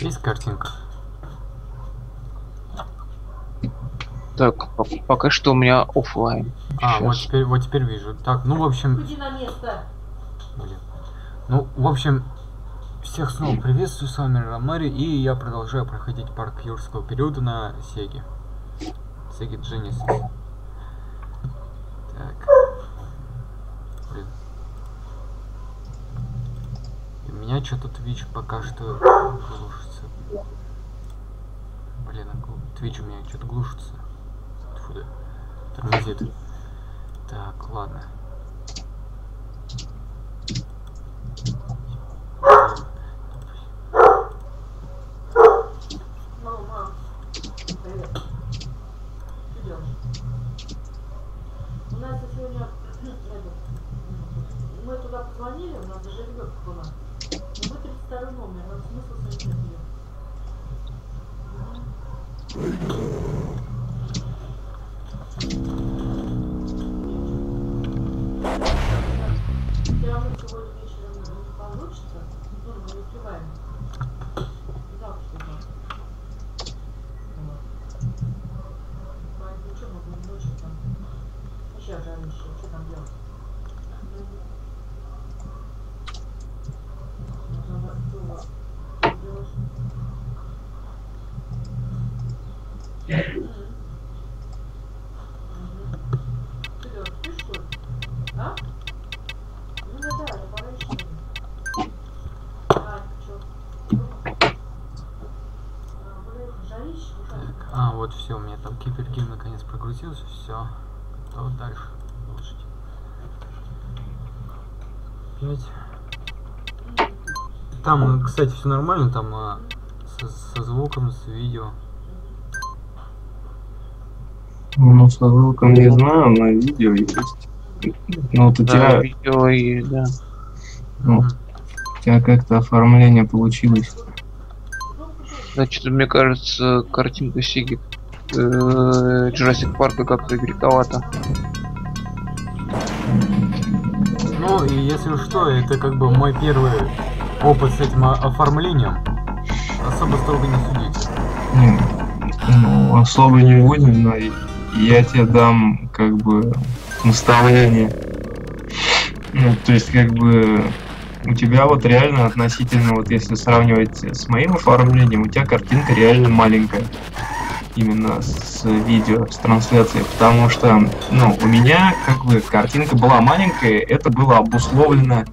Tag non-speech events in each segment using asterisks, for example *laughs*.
Есть картинка? Так, по- пока что у меня оффлайн. А, вот теперь, вот теперь вижу. Так, ну, в общем, Иди на место. блин. Ну, в общем, всех снова приветствую, с вами Ромари, и я продолжаю проходить парк юрского периода на Сеге. Сеге Genesis. Так. Блин. И у меня что-то Twitch пока что глушится. Блин, а Twitch у меня что-то глушится. Тьфу да. Тормозит. Так, ладно. Мама, мам. Привет. Что делаешь? У нас сегодня это, мы туда позвонили, у нас даже ребенка была. Но мы 32 номер, нам смысл с ним нет. Все равно сегодня вечером не получится, ну, мы не успеваем. Завтра что-то. Вот. Поэтому что мы будем ночью там? Сейчас жарище, что там делать? Нужно было делать. Мгм. Мгм. Ты делаешь, спишь, что ли? А? Ну да, да, это пора еще. А, чё? А, блин, жарище, ужасно. Так, а, вот кибергейм наконец прогрузился, все. Готов дальше продолжить. Пять. Там, э, кстати, все нормально, там а, со, со звуком, с видео. Ну, со звуком не знаю, на видео есть. Ну, вот у Да, тебя, видео и да. Ну. У тебя как-то оформление получилось. Значит, мне кажется, картинка Сиги э, Jurassic Парка как-то грековато. Ну, и если что, это как бы мой первый опыт с этим оформлением. Особо строго не судите. Не, Ну, особо не будем, но я тебе дам, как бы, наставление. Ну, то есть, как бы, у тебя вот реально относительно, вот если сравнивать с моим оформлением, у тебя картинка реально маленькая. Именно с видео, с трансляцией, потому что, ну, у меня, как бы, картинка была маленькая, это было обусловлено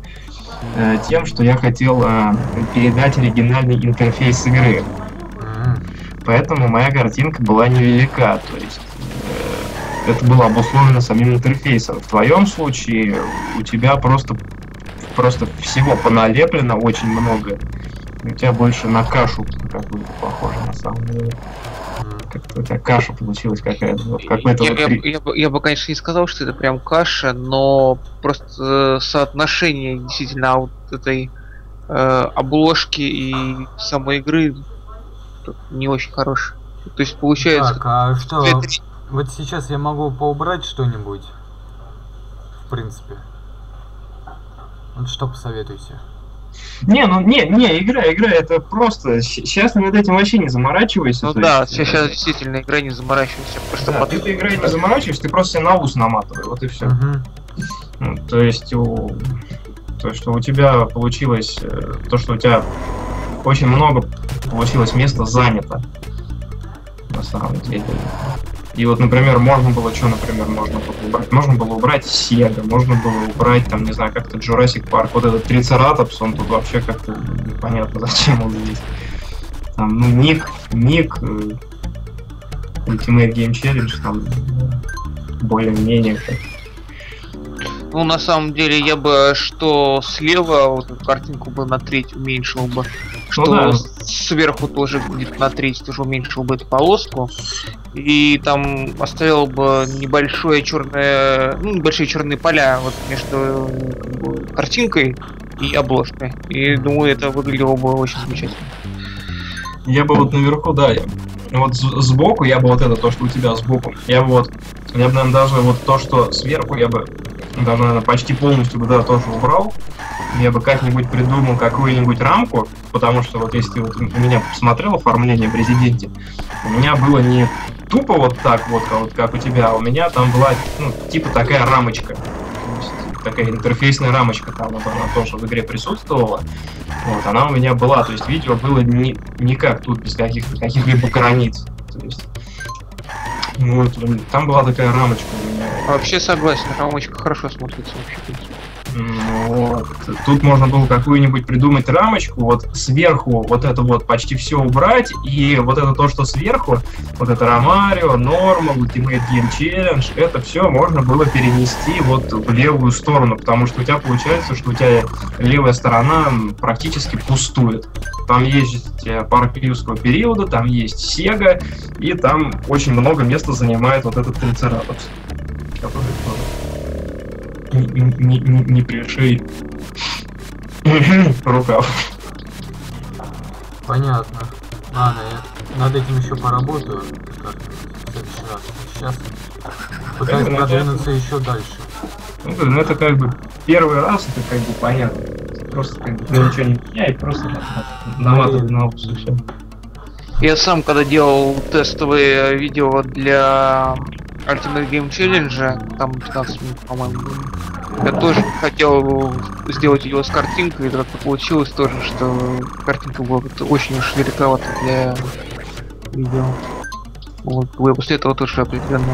э, тем, что я хотел э, передать оригинальный интерфейс игры. Поэтому моя картинка была невелика, то есть э, это было обусловлено самим интерфейсом. В твоем случае у тебя просто, просто всего поналеплено очень много. У тебя больше на кашу какую-то похоже на самом деле. Как-то у тебя каша получилась какая-то. Вот какой-то Я, вот я ри- бы- я бы, я бы, конечно, не сказал, что это прям каша, но просто э, соотношение действительно вот этой э, обложки и самой игры не очень хорошее. То есть получается... Так, а что, это- вот сейчас я могу поубрать что-нибудь? В принципе. Вот что посоветуете? Не, ну не, не, игра, игра, это просто. Сейчас ты над этим вообще не заморачивайся. Ну да, есть, сейчас э, действительно игра не заморачивайся, просто Да, потом- ты игрой не заморачиваешься, ты просто на ус наматывай, вот и все. Мгм. Ну, то есть у... то, что у тебя получилось, э, то, что у тебя очень много получилось места занято. На самом деле. И вот, например, можно было, что, например, можно было убрать? Можно было убрать Sega, можно было убрать, там, не знаю, как-то Jurassic Park. Вот этот Трицератопс, он тут вообще как-то непонятно, *laughs* зачем он здесь. Там, ну, Ник, Ник, э, Ultimate Game Challenge, там, более-менее как Ну, на самом деле, я бы что слева вот эту картинку бы на треть уменьшил бы, что Ну да. сверху тоже где-то на треть тоже уменьшил бы эту полоску. И там оставил бы небольшое черное, ну, небольшие черные поля вот между как бы, картинкой и обложкой. И думаю, это выглядело бы очень замечательно. Я бы вот наверху, да, я- вот сбоку я бы вот это, то, что у тебя сбоку, я бы вот, я бы, наверное, даже вот то, что сверху, я бы даже, наверное, почти полностью бы, да, тоже убрал. я бы как-нибудь придумал какую-нибудь рамку, потому что вот если вот у меня посмотрел оформление в резиденте, у меня было не тупо вот так вот, а вот как у тебя, а у меня там была, ну, типа такая рамочка. Есть такая интерфейсная рамочка там, вот она тоже в игре присутствовала. Вот, она у меня была, то есть видео было не, никак тут без каких-то каких-либо границ. То есть, вот, там была такая рамочка. Вообще согласен, рамочка хорошо смотрится вообще. Вот. Тут можно было какую-нибудь придумать рамочку, вот сверху вот это вот почти все убрать, и вот это то, что сверху, вот это Ромарио, Normal, Ultimate Game Challenge, это все можно было перенести вот в левую сторону, потому что у тебя получается, что у тебя левая сторона практически пустует. Там есть э, парк юрского периода, там есть Sega, и там очень много места занимает вот этот трицератопс, который не, не, не, пришей рукав. Понятно. Ладно, я над этим еще поработаю. как в следующий раз. Сейчас пытаюсь ну, продвинуться еще дальше. Ну, ну, это как бы первый раз, это как бы понятно. Просто как бы ну, ничего не меняет, просто наматывать на ус и все. Я сам, когда делал тестовые видео для Ultimate Game Challenge, там 15 минут, по-моему, я тоже хотел сделать его с картинкой, и как-то получилось тоже, что картинка была очень уж великовата для видео. Вот, я после этого тоже определенно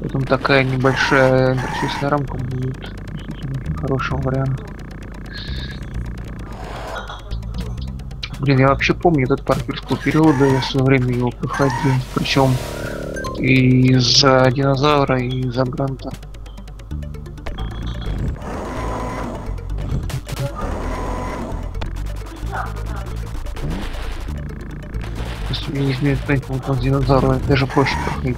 Поэтому такая небольшая интерфейсная рамка будет хорошим вариантом. Блин, я вообще помню этот парк юрского периода, я в свое время его проходил, причем и из-за динозавра, и из-за гранта. Если мне не изменяет память, он динозавра даже проще проходить.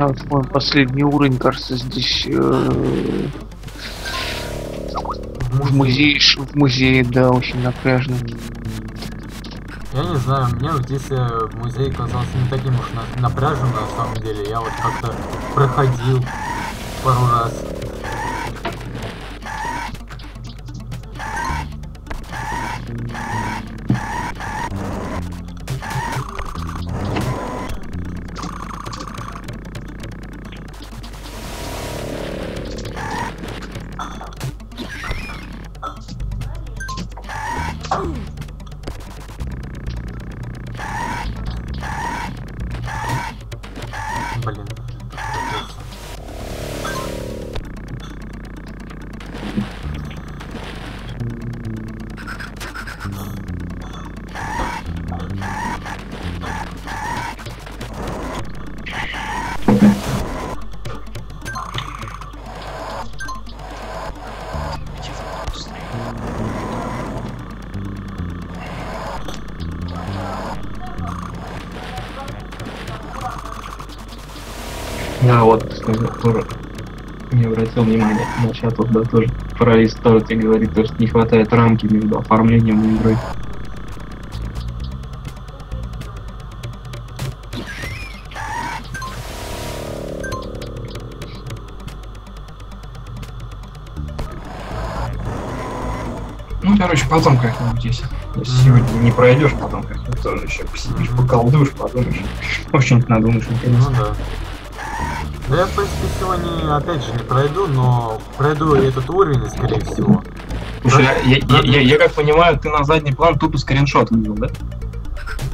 А мой последний уровень, кажется, здесь э, в музее, в музее, да, очень напряжно. Я не знаю, мне вот здесь э, музей казался не таким уж на- напряженным на самом деле. Я вот как-то проходил пару раз. Да, вот, тоже не обратил внимания на чат, вот, да, тоже Паралист тоже тебе говорит, то, что не хватает рамки между оформлением и игрой. Ну, короче, потом как-нибудь, если, если сегодня не пройдешь, потом как-нибудь тоже еще посидишь, поколдуешь, подумаешь. В что-нибудь надумаешь, Ну наконец. да. Да я, в принципе, сегодня опять же не пройду, но пройду этот уровень, скорее всего. Слушай, я, я, я, я- я как понимаю, ты на задний план тупо скриншот вывел, да?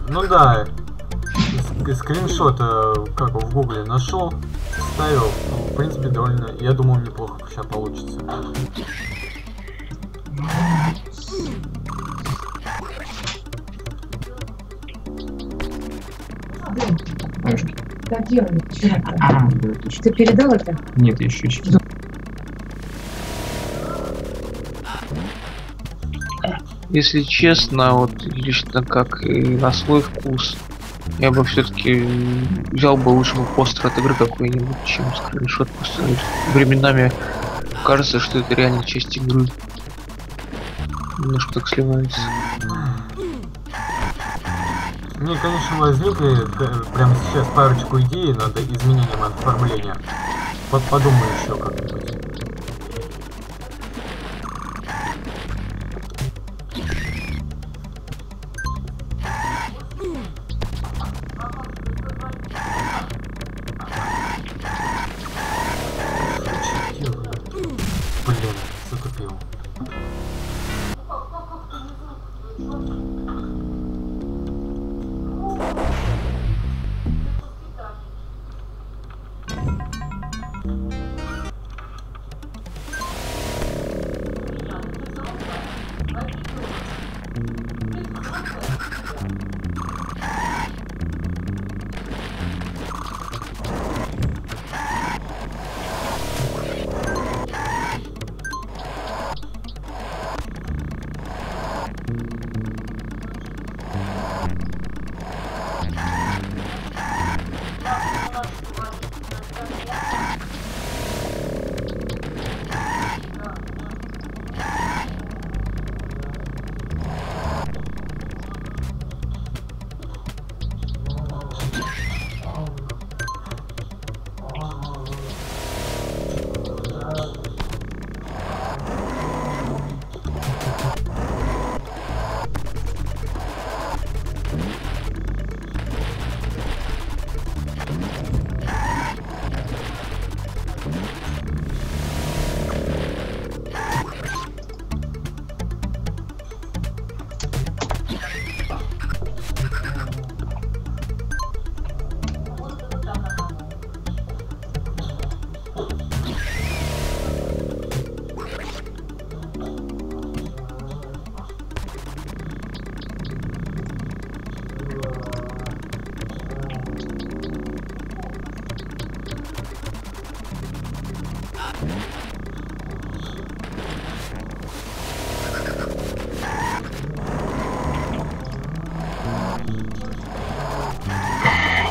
Ну да, ск- скриншот, э, как в гугле нашел, ставил. Ну, В принципе, довольно, я думал, неплохо сейчас получится. он? А. Ты передал это? Нет, еще еще. Если честно, вот лично как и на свой вкус, я бы все-таки взял бы лучше бы постер от игры какой-нибудь, чем скриншот поставить. Временами кажется, что это реально часть игры. Немножко так сливается. Мне, конечно, возникли э, прямо сейчас парочку идей над изменением оформления. Вот подумаю еще как-нибудь.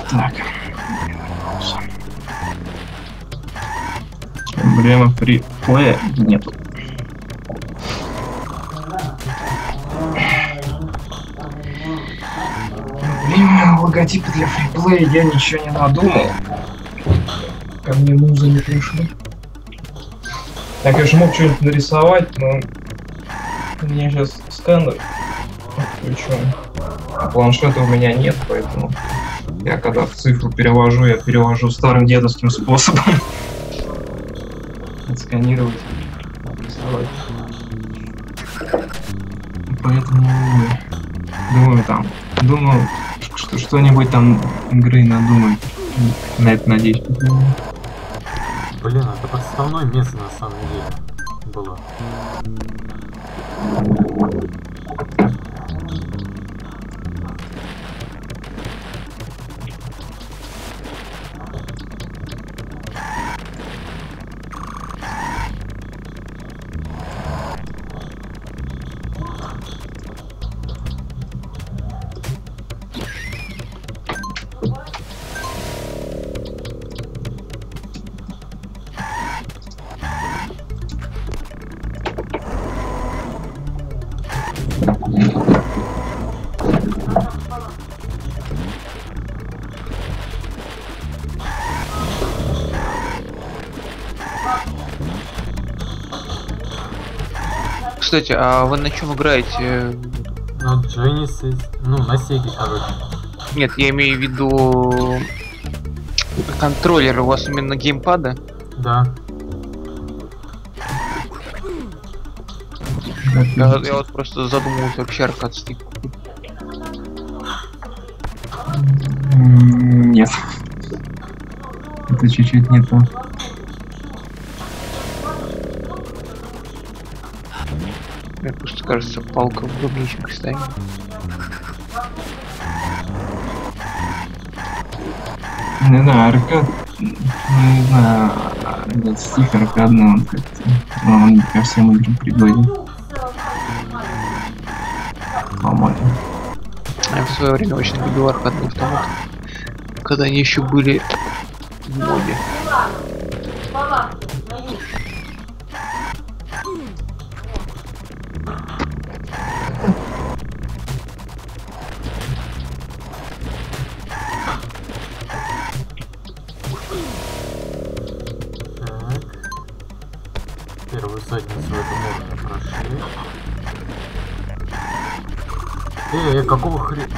Так. Проблема фриплея нет. Блин, логотипы для фриплея я ничего не надумал. Ко мне муза не пришла. Я, конечно, мог что-нибудь нарисовать, но у меня сейчас сканер включен. А планшета у меня нет, поэтому я когда в цифру перевожу, я перевожу старым дедовским способом. *laughs* Отсканировать. Поэтому думаю там, думаю, что что-нибудь там игры надумать. На это надеюсь. Блин, это подставное место на самом деле было. Кстати, а вы на чем играете? Ну, Genesis, ну, на Сеге, короче. Нет, я имею в виду контроллер у вас именно геймпада? Да. Я, я вот просто задумывался вообще аркад стик. М, Нет. Это чуть-чуть не то. Чем кстати. Не знаю, аркад, ну не знаю, этот стих аркадный, он как-то, ну, он ко всем играм пригоден, по-моему. Я в свое время очень любил аркадный автомат. Когда они еще были в моде. Задницу в этом уровне прошли. Эй, э, какого хрена?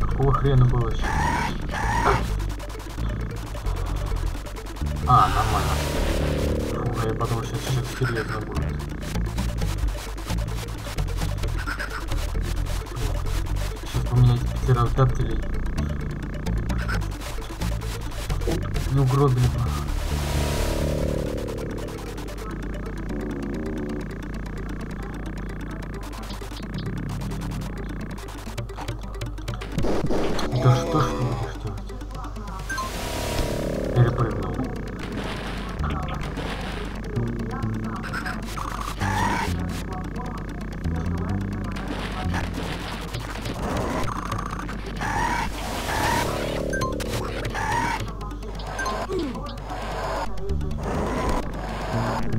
Какого хрена было сейчас? А, нормально. Фух, я подумал, сейчас что-то серьезно будет. Сейчас поменять птеродактилей. Не угробили бы. Thank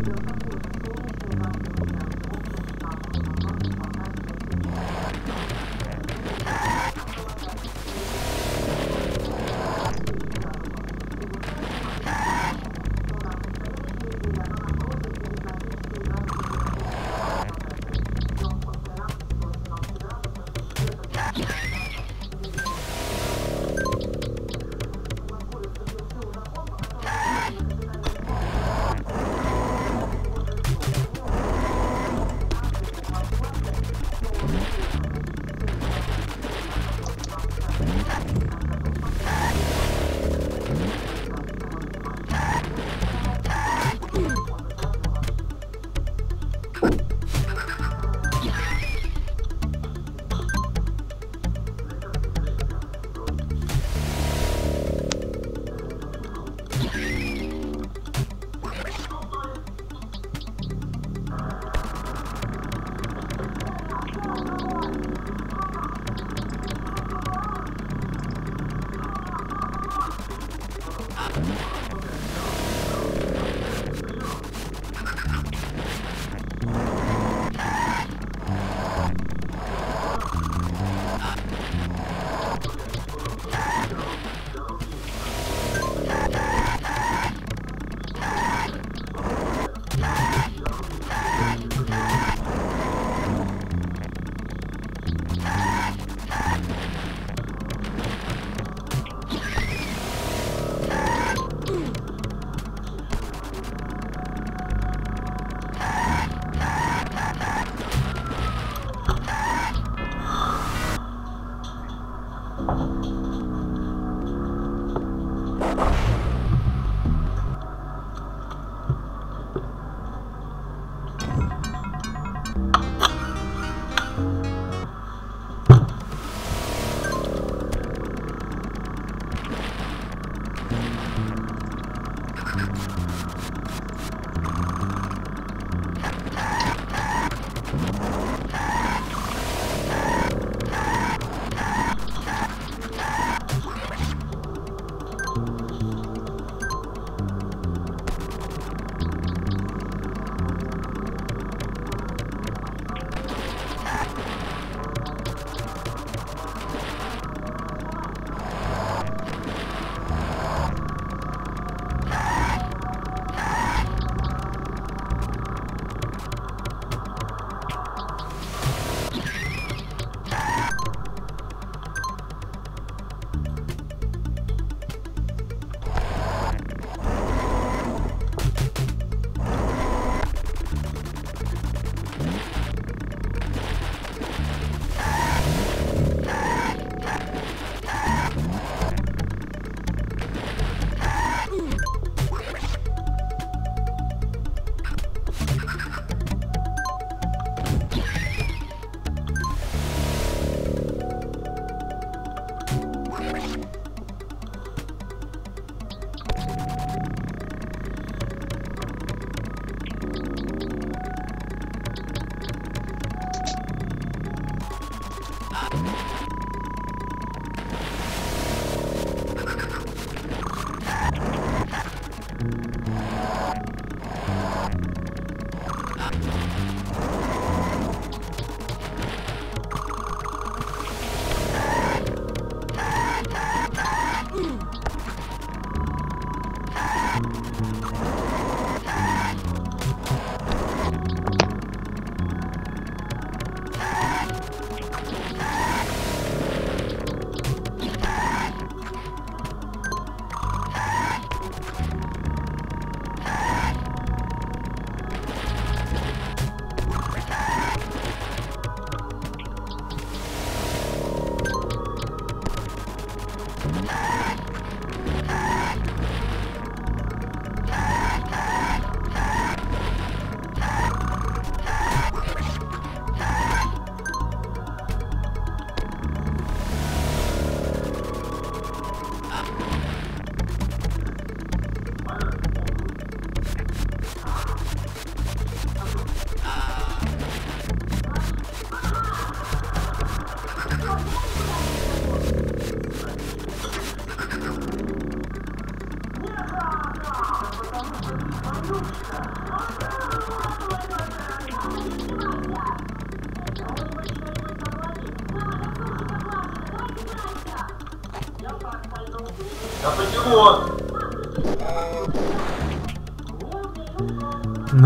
you.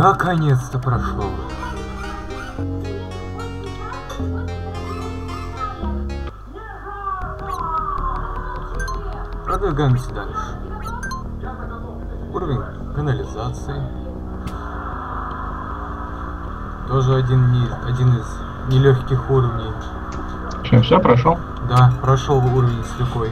Наконец-то прошел. Продвигаемся дальше. Уровень канализации. Тоже один, не, один из нелегких уровней. Все, все, прошел? Да, прошел уровень с рекой.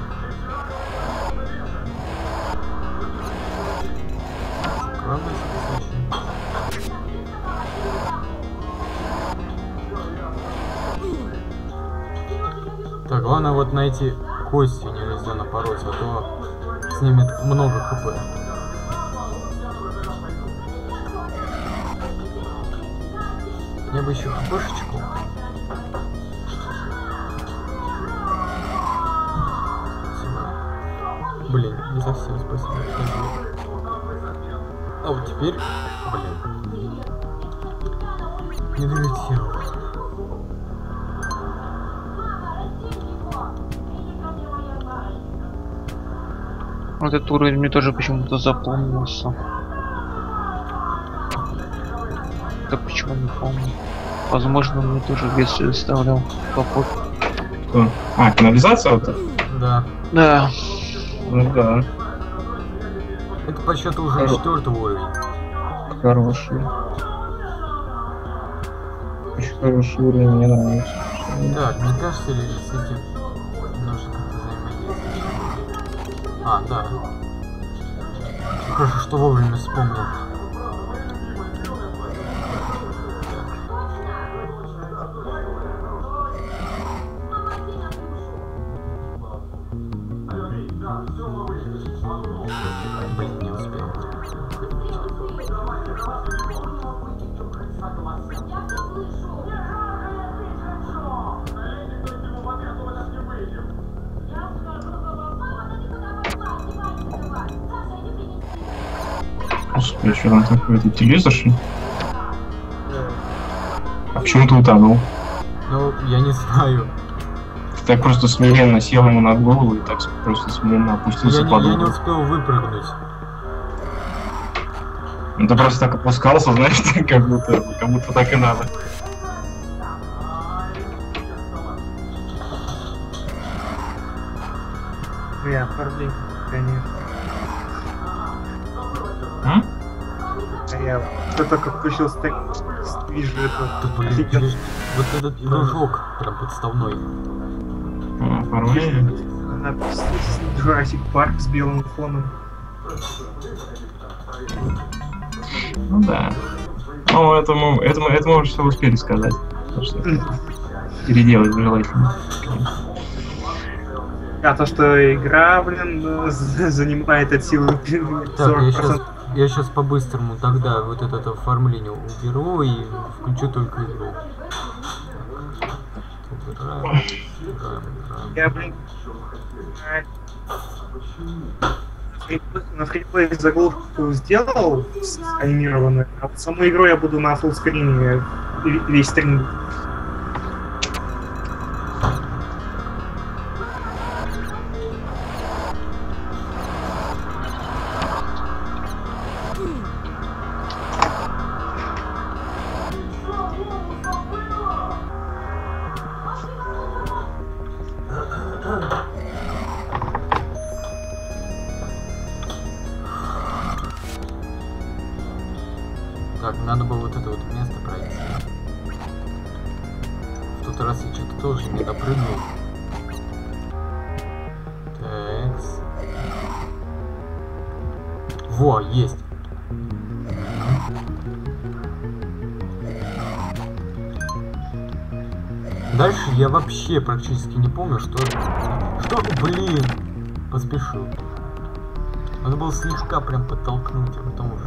Найти кости нельзя напороть, а то снимет много хп. Мне бы еще хпшечку. Блин, не совсем спасибо. А вот теперь, Вот этот уровень мне тоже почему-то запомнился. Да почему не помню. Возможно, мне тоже в детстве доставлял попот. Кто? А, канализация вот эта? Да. Да. Ну да, Это по счету уже Хоро- четвертый уровень. хороший. Очень хороший уровень, мне нравится. Так, мне кажется, или с этим что вовремя вспомнил. Что там такое? Это телевизор, что ли? А почему ты утонул? Ну, я не знаю. Ты так просто смиренно сел ему на голову и так просто смиренно опустился Я под не, я не успел выпрыгнуть. Ну ты просто так опускался, знаешь, *laughs* как будто, как будто так и надо. Бля, оформление, я вот только включился, так вижу это. Да блин, вот этот прыжок прям подставной. А. Надпись Jurassic Park с белым фоном. Ну да. Ну, это мы, это, мы- это мы уже все успели сказать. Что переделать желательно. А то, что игра, блин, з- *laughs* занимает от силы Так, я 40%. Я сейчас по-быстрому тогда вот это оформление уберу и включу только игру. Я, блин, на- фриплей заглушку сделал анимированную, а вот саму игру я буду на фуллскрине ве- весь стрим. Есть. Дальше я вообще практически не помню, что... Что? Блин! Поспешил. Надо было слегка прям подтолкнуть, а потом уже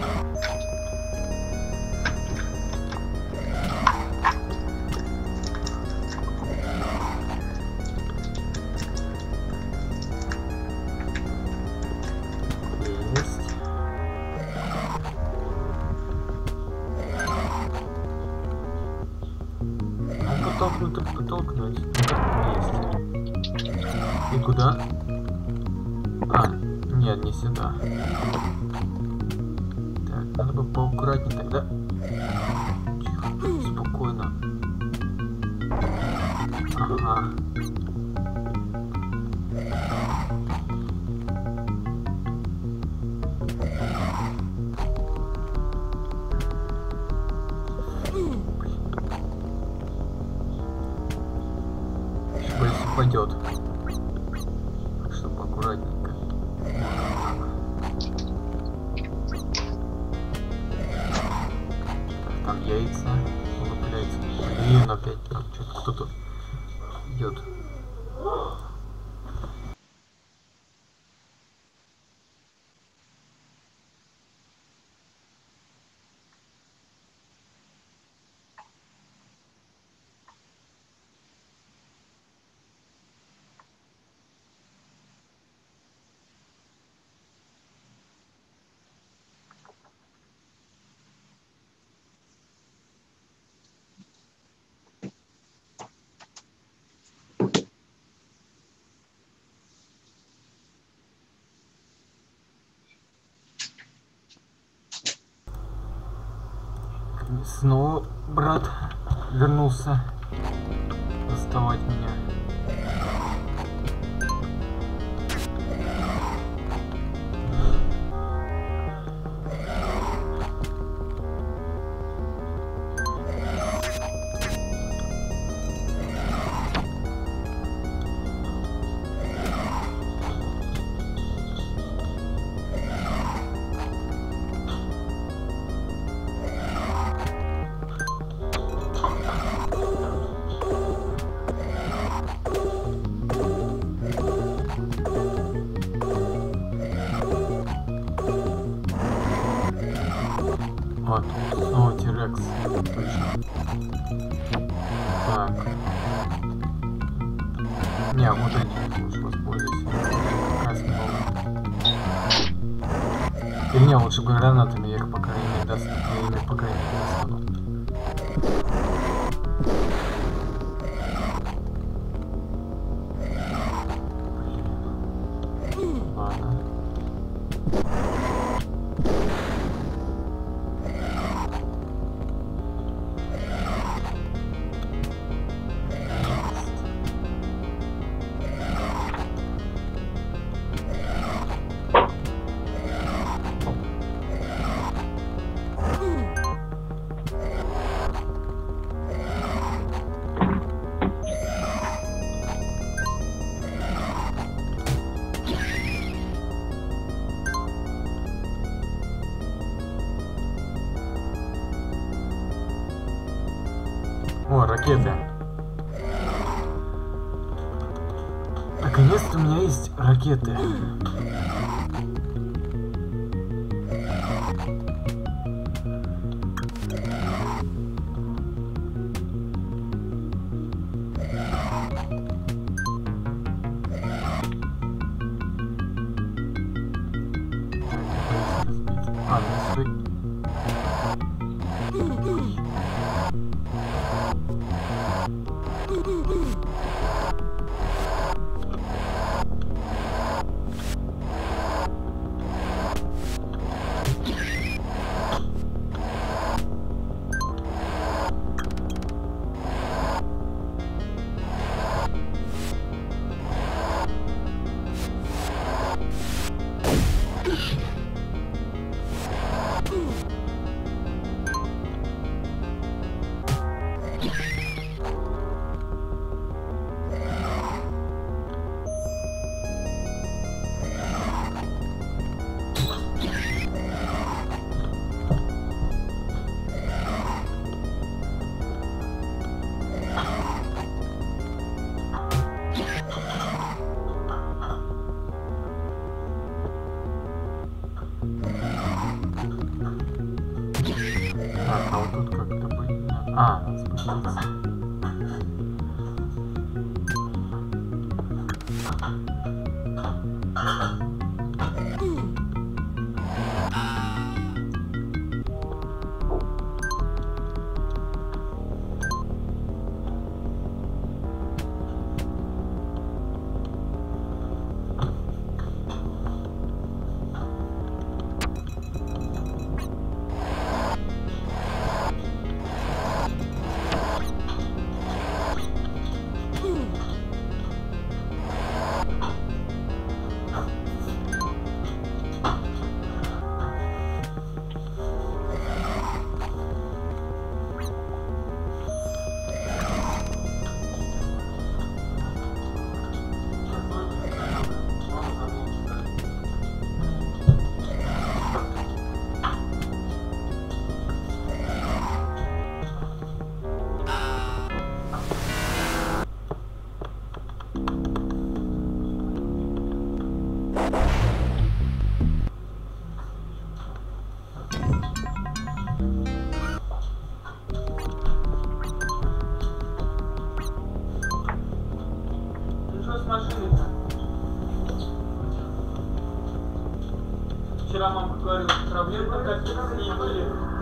Снова брат вернулся доставать меня. Снова Тирекс. Так. Не, вот эти лучше воспользуюсь. Как раз не не, лучше гранатами я их по крайней мере даст. Я ими по крайней мере достану. Машиной-то? Вчера мама говорила, проблемы какая-то с ней были.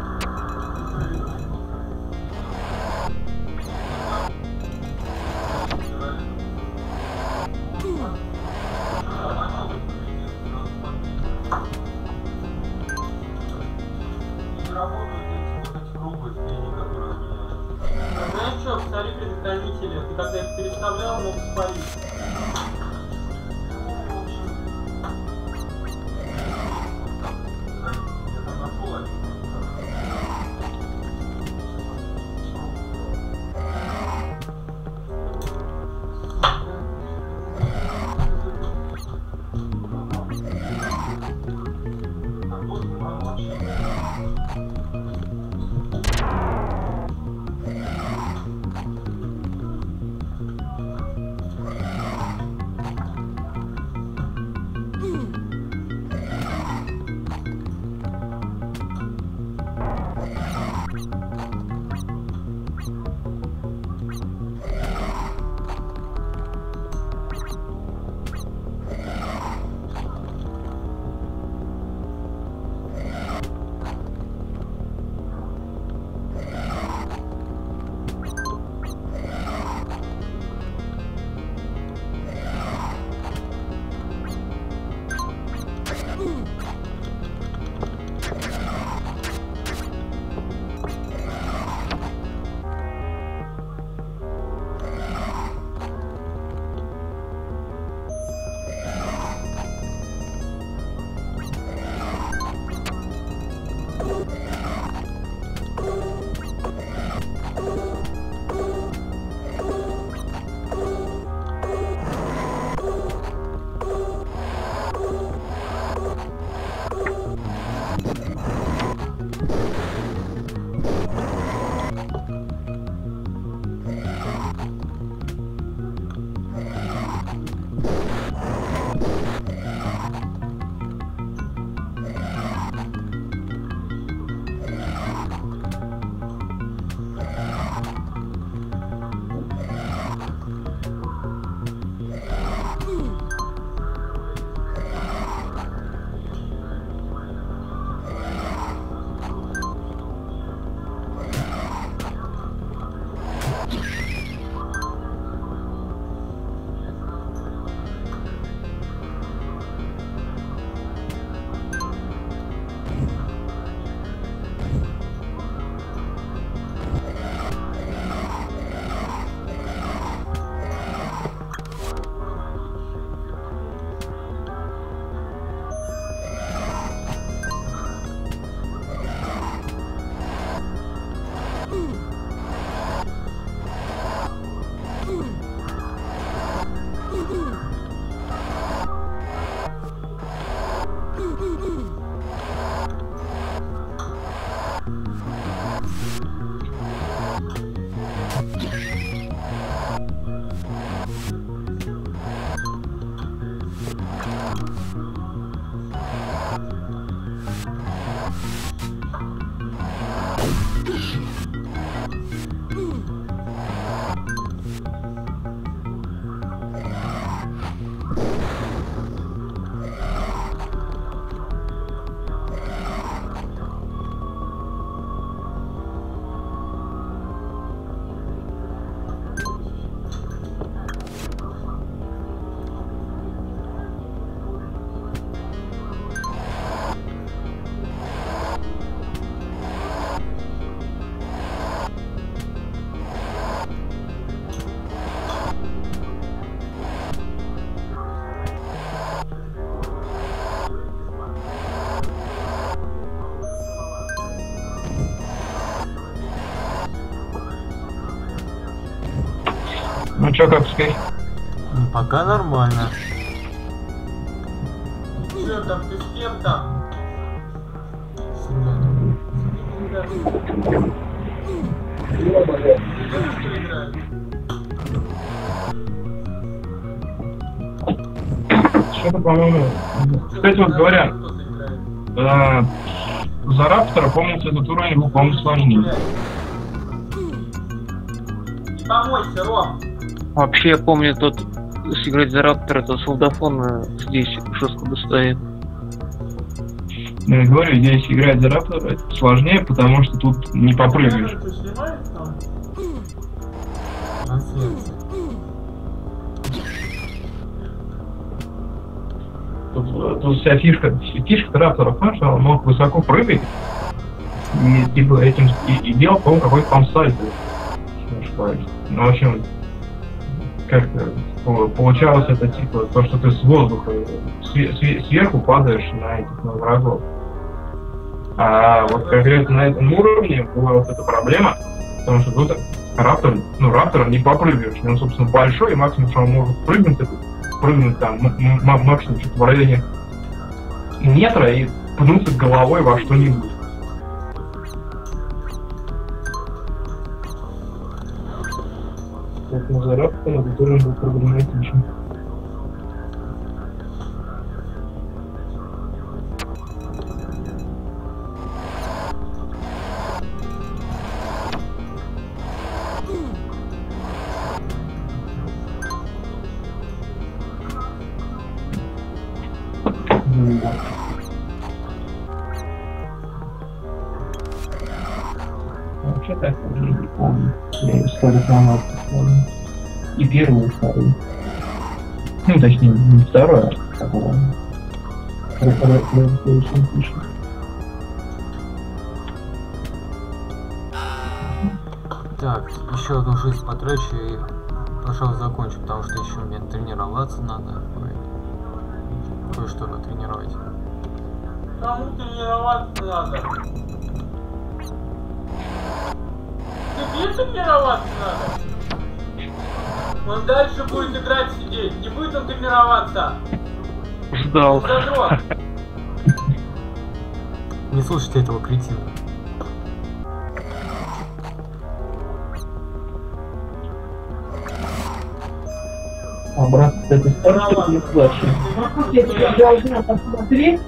Ну чё, как сказать? Ну, пока нормально. Че там, ты с кем там? Что-то, по-моему... Кстати, вот говоря, э, за Раптора, помнится, этот уровень был, по-моему, сложнее. Не помойся, Ром. Вообще, я помню, тот сыграть за Раптора, то солдафон здесь жестко достает. Ну, я говорю, здесь играть за Раптора сложнее, потому что тут не попрыгаешь. Тут, тут вся фишка, фишка Раптора в том, что он мог высоко прыгать, и типа этим и, и делал, по-моему, какой-то там сальто. Ну, в общем, как-то по- получалось это типа то, что ты с воздуха све- све- сверху падаешь на этих на врагов. А вот конкретно на этом уровне была вот эта проблема, потому что тут Раптор, ну, Раптор не попрыгаешь. Он, собственно, большой, и максимум, что он может прыгнуть, прыгнуть там максимум что-то в районе метра и пнуться головой во что-нибудь. Поэтому за Раптора это тоже был проблематичен. Да. Вообще так уже не помню. Я ее ставлю на помню. И первую, и вторую. Ну, точнее, не вторую, а такого. Так, еще одну жизнь потрачу и, пожалуй, закончу, потому что еще мне тренироваться надо. Кое-что натренировать. Кому тренироваться надо? Тебе тренироваться надо? Он дальше будет играть сидеть, не будет он тренироваться. Ждал. Не слушайте этого кретина. Обратно с этой стороны не плачу. Я тебя должна посмотреть.